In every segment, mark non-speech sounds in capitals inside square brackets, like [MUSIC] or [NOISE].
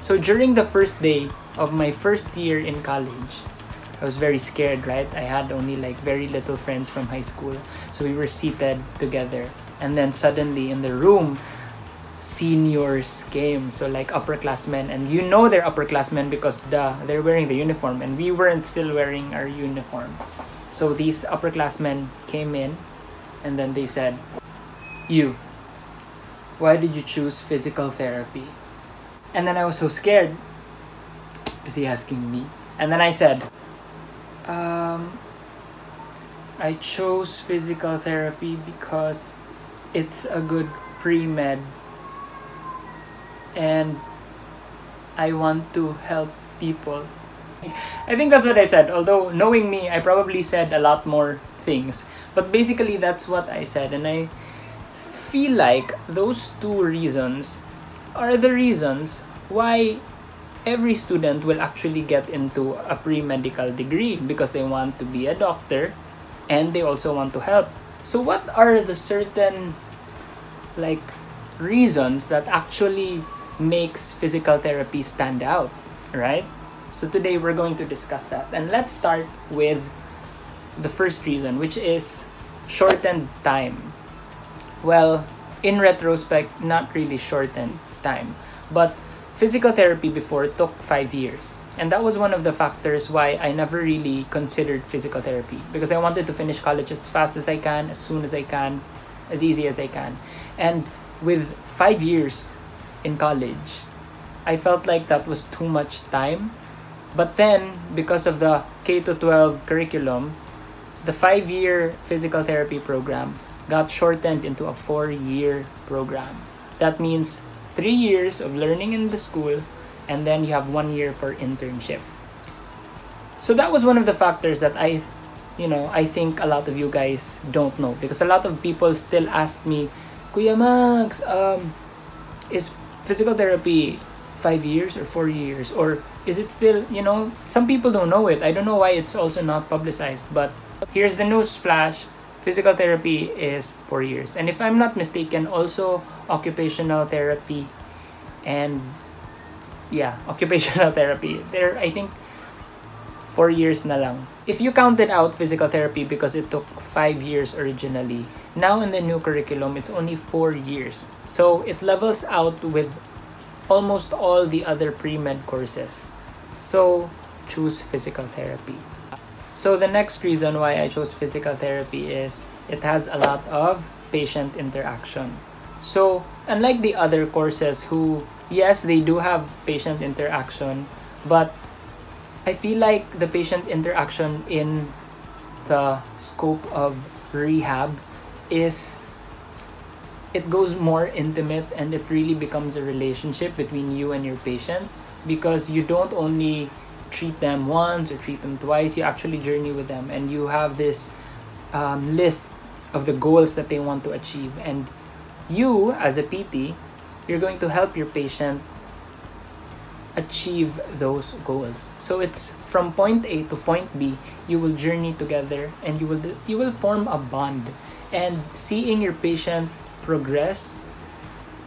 So during the first day of my first year in college, I was very scared, right? I had only like very little friends from high school. So we were seated together. And then suddenly in the room, seniors came. So like upperclassmen. And you know they're upperclassmen because the, they're wearing the uniform. And we weren't still wearing our uniform. So these upperclassmen came in and then they said, You, why did you choose physical therapy? And then I was so scared. Is he asking me? And then I said, um, I chose physical therapy because it's a good pre med and I want to help people. I think that's what I said. Although, knowing me, I probably said a lot more things. But basically, that's what I said. And I feel like those two reasons are the reasons why every student will actually get into a pre-medical degree because they want to be a doctor and they also want to help. So what are the certain like reasons that actually makes physical therapy stand out, right? So today we're going to discuss that. And let's start with the first reason, which is shortened time. Well, in retrospect, not really shortened time, but physical therapy before took five years. And that was one of the factors why I never really considered physical therapy because I wanted to finish college as fast as I can, as soon as I can, as easy as I can. And with five years in college, I felt like that was too much time. But then, because of the K 12 curriculum, the five year physical therapy program got shortened into a four year program. That means three years of learning in the school, and then you have one year for internship. So that was one of the factors that I, you know, I think a lot of you guys don't know because a lot of people still ask me, Kuya Max, um, is physical therapy five years or four years? Or is it still you know? Some people don't know it. I don't know why it's also not publicized but here's the news flash physical therapy is four years and if i'm not mistaken also occupational therapy and yeah [LAUGHS] occupational therapy there i think four years na lang if you counted out physical therapy because it took five years originally now in the new curriculum it's only four years so it levels out with almost all the other pre-med courses. So choose physical therapy. So the next reason why I chose physical therapy is it has a lot of patient interaction. So unlike the other courses who yes they do have patient interaction but I feel like the patient interaction in the scope of rehab is it goes more intimate and it really becomes a relationship between you and your patient because you don't only treat them once or treat them twice you actually journey with them. And you have this um, list of the goals that they want to achieve. And you as a pt you're going to help your patient achieve those goals. So it's from point a to point b you will journey together and you will you will form a bond. And seeing your patient progress,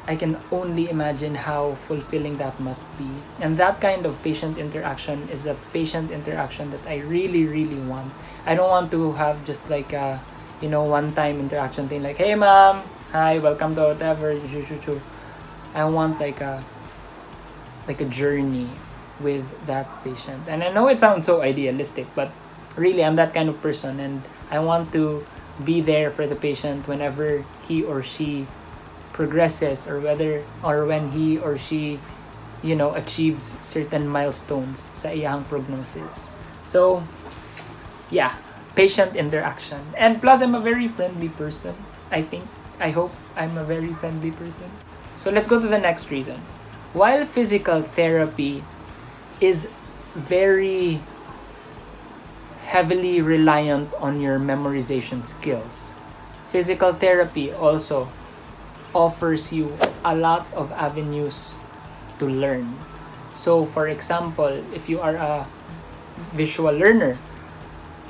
I can only imagine how fulfilling that must be. And that kind of patient interaction is the patient interaction that I really, really want. I don't want to have just like a, you know, one-time interaction thing like, hey mom, hi, welcome to whatever, I want like a, like a journey with that patient. And I know it sounds so idealistic, but really I'm that kind of person and I want to be there for the patient whenever he or she progresses or whether or when he or she you know achieves certain milestones sa iyang prognosis. So yeah patient interaction. And plus i'm a very friendly person i think. I hope i'm a very friendly person. So let's go to the next reason. While physical therapy is very heavily reliant on your memorization skills. Physical therapy also offers you a lot of avenues to learn. So, for example, if you are a visual learner,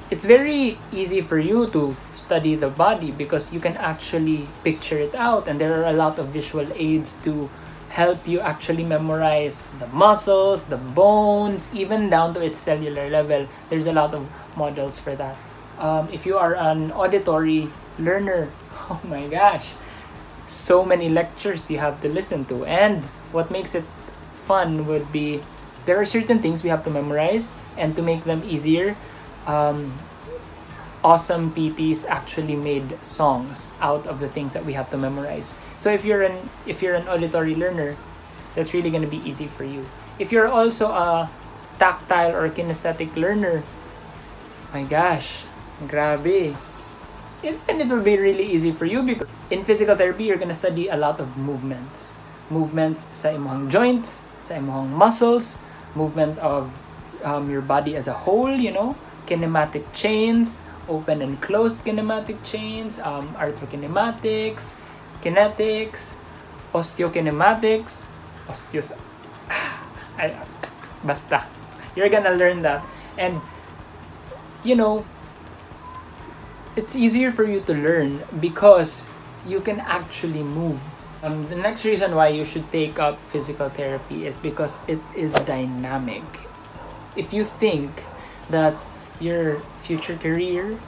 it's very easy for you to study the body because you can actually picture it out, and there are a lot of visual aids to help you actually memorize the muscles, the bones, even down to its cellular level. There's a lot of models for that. Um, if you are an auditory learner, [LAUGHS] oh my gosh, so many lectures you have to listen to. And what makes it fun would be there are certain things we have to memorize, and to make them easier, um, awesome PTs actually made songs out of the things that we have to memorize. So if you're an if you're an auditory learner, that's really going to be easy for you. If you're also a tactile or kinesthetic learner, my gosh, grabe. And it will be really easy for you because in physical therapy, you're to study a lot of movements. Movements sa imong joints, sa imong muscles, movement of um, your body as a whole, you know, kinematic chains, open and closed kinematic chains, um, arthrokinematics, kinetics, osteokinematics, osteos... [LAUGHS] I, basta. You're gonna learn that. And, you know, it's easier for you to learn because you can actually move. Um, the next reason why you should take up physical therapy is because it is dynamic. If you think that your future career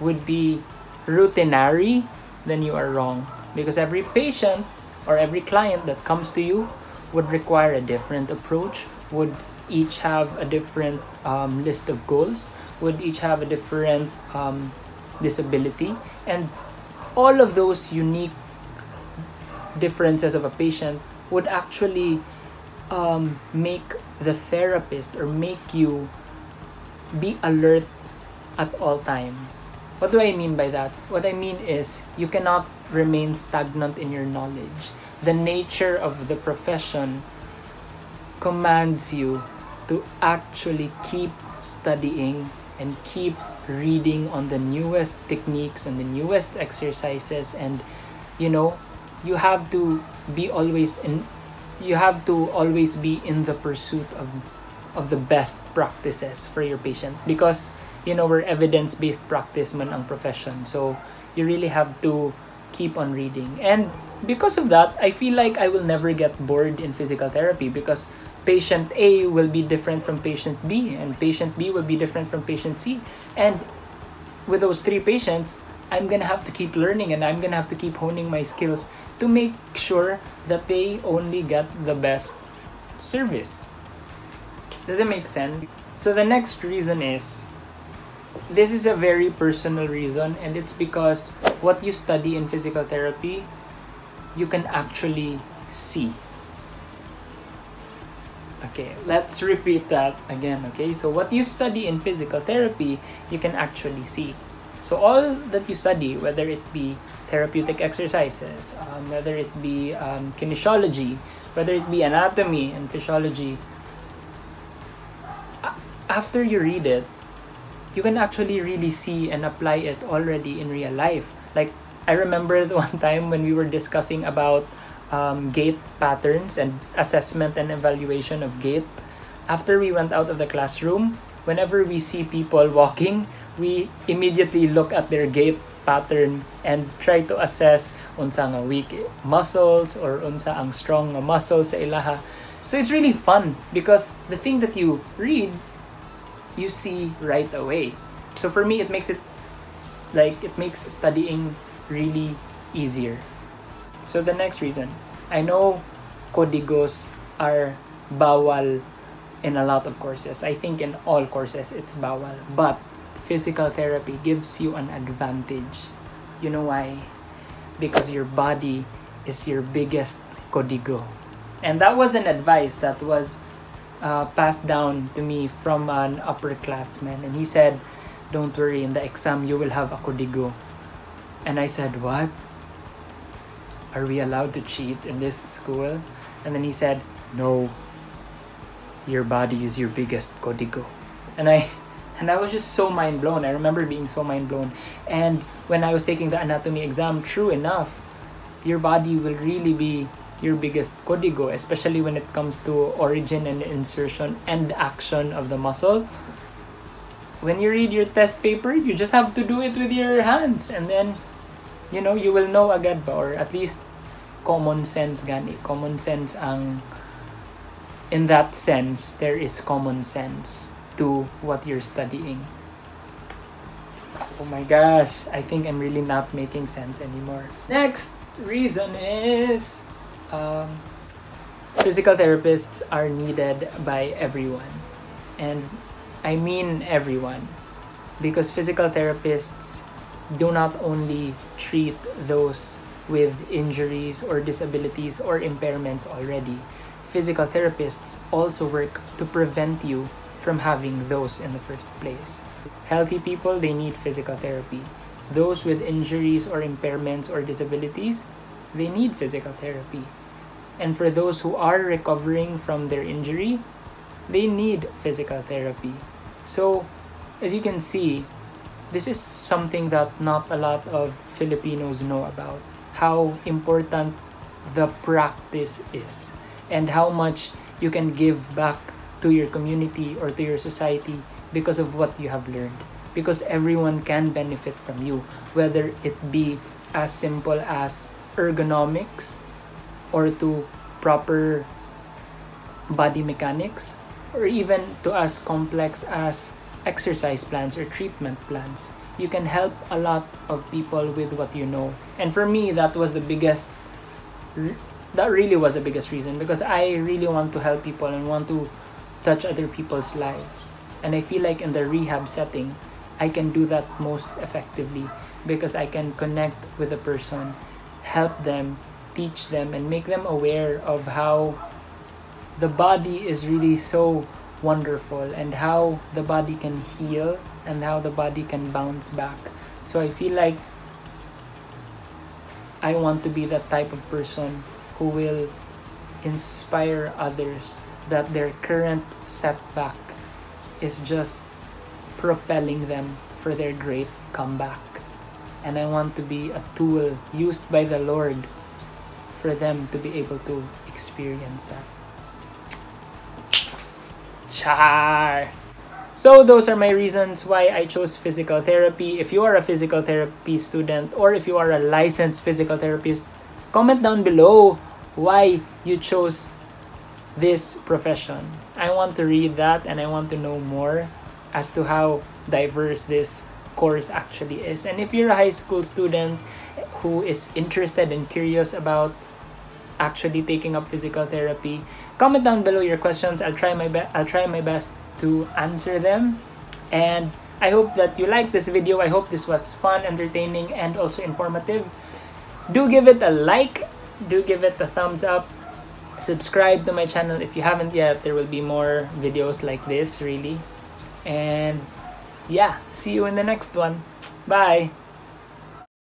would be routinary, then you are wrong because every patient or every client that comes to you would require a different approach would each have a different um, list of goals would each have a different um, disability and all of those unique differences of a patient would actually um, make the therapist or make you be alert at all time what do i mean by that what i mean is you cannot remain stagnant in your knowledge. The nature of the profession commands you to actually keep studying and keep reading on the newest techniques and the newest exercises and you know you have to be always in you have to always be in the pursuit of of the best practices for your patient because you know we're evidence-based practice man ang profession so you really have to keep on reading. And because of that, I feel like I will never get bored in physical therapy because patient A will be different from patient B, and patient B will be different from patient C. And with those three patients, I'm gonna have to keep learning and I'm gonna have to keep honing my skills to make sure that they only get the best service. Does it make sense? So the next reason is this is a very personal reason and it's because what you study in physical therapy you can actually see okay let's repeat that again okay so what you study in physical therapy you can actually see so all that you study whether it be therapeutic exercises um, whether it be um, kinesiology whether it be anatomy and physiology after you read it you can actually really see and apply it already in real life. Like I remember [LAUGHS] one time when we were discussing about um, gait patterns and assessment and evaluation of gait. After we went out of the classroom, whenever we see people walking, we immediately look at their gait pattern and try to assess unsa nga weak muscles or unsa ang strong nga muscles sa ilaha. So it's really fun because the thing that you read you see right away. So for me, it makes it like it makes studying really easier. So the next reason, I know codigos are bawal in a lot of courses. I think in all courses it's bawal. But physical therapy gives you an advantage. You know why? Because your body is your biggest codigo. And that was an advice that was uh, passed down to me from an upperclassman, and he said, "Don't worry, in the exam you will have a codigo." And I said, "What? Are we allowed to cheat in this school?" And then he said, "No. Your body is your biggest codigo." And I and I was just so mind blown. I remember being so mind blown. And when I was taking the anatomy exam, true enough, your body will really be your biggest codigo, especially when it comes to origin and insertion and action of the muscle. When you read your test paper, you just have to do it with your hands and then, you know, you will know agad ba, or at least common sense gani. Common sense ang in that sense, there is common sense to what you're studying. Oh my gosh, I think I'm really not making sense anymore. Next reason is um, physical therapists are needed by everyone. And I mean everyone. Because physical therapists do not only treat those with injuries or disabilities or impairments already. Physical therapists also work to prevent you from having those in the first place. Healthy people, they need physical therapy. Those with injuries or impairments or disabilities, they need physical therapy. And for those who are recovering from their injury, they need physical therapy. So, as you can see, this is something that not a lot of Filipinos know about how important the practice is and how much you can give back to your community or to your society because of what you have learned. Because everyone can benefit from you whether it be as simple as ergonomics or to proper body mechanics or even to as complex as exercise plans or treatment plans. You can help a lot of people with what you know. And for me that was the biggest that really was the biggest reason because i really want to help people and want to touch other people's lives. And i feel like in the rehab setting i can do that most effectively because i can connect with a person help them teach them and make them aware of how the body is really so wonderful and how the body can heal and how the body can bounce back. So I feel like I want to be that type of person who will inspire others that their current setback is just propelling them for their great comeback. And I want to be a tool used by the Lord for them to be able to experience that. Char! So those are my reasons why I chose physical therapy. If you are a physical therapy student or if you are a licensed physical therapist, comment down below why you chose this profession. I want to read that and I want to know more as to how diverse this course actually is. And if you're a high school student who is interested and curious about actually taking up physical therapy, comment down below your questions. I'll try my best. I'll try my best to answer them. And I hope that you liked this video. I hope this was fun, entertaining, and also informative. Do give it a like. Do give it a thumbs up. Subscribe to my channel if you haven't yet. There will be more videos like this, really. And yeah, see you in the next one. Bye!